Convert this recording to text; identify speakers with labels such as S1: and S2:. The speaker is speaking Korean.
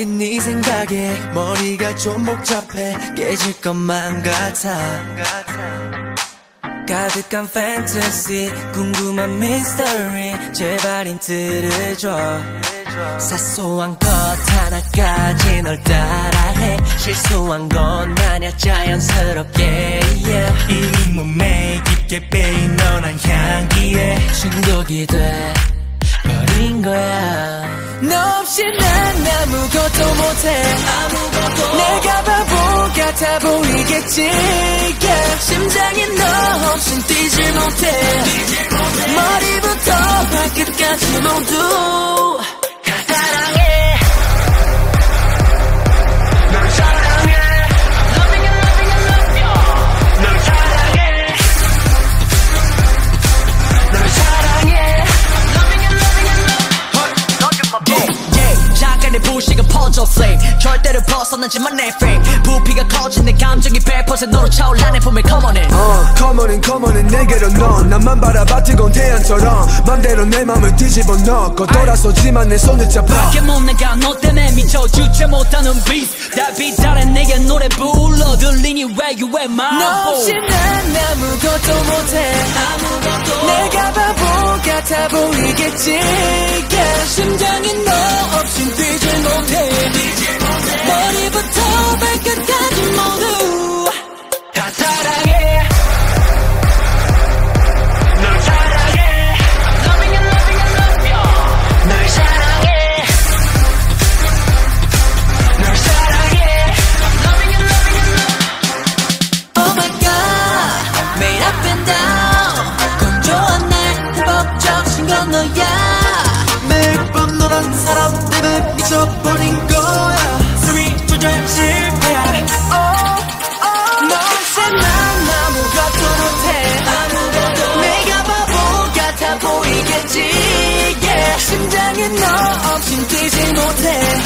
S1: 떠올린 네 생각에 머리가 좀 복잡해 깨질 것만 같아. 가득한 판타지 궁금한 미스터리 제발 힌트를 줘. 사소한 것 하나까지 널 따라해. 실수한 건 아냐 자연스럽게 yeah.
S2: 이 몸에 깊게 빼인 너란 향기에
S1: 중독이 돼 버린 거야. 너 없이 난 아무것도 못해. 아무것도 내가 바보 같아 보이겠지. Yeah. 심장이 너 없인 뛰질 못해. 머리부터 발끝까지 모두
S3: 퍼져 flame 절대로 벗어나지만 내 fame 부피가 커진 내 감정이 100% 너로 차올라 내 품에 come on in.
S4: 어, 커먼은 커먼은 내게로 넌 나만 바라봐 뜨거운 태양처럼 맘대로 내 맘을 뒤집어 넣고 돌아서지만 내 손을 잡아.
S3: 밖에 못 나가 너 때문에 미쳐 주체 못하는 beat 달빛 아래 내게 노래 불러 들리니 왜 you at my
S1: 너 없이 난 아무것도 못해. 아무것도. 내가 바보 같아 보이겠지. yeah. 심장이 너 없인 뛰질 못해 없인 뛰지 못해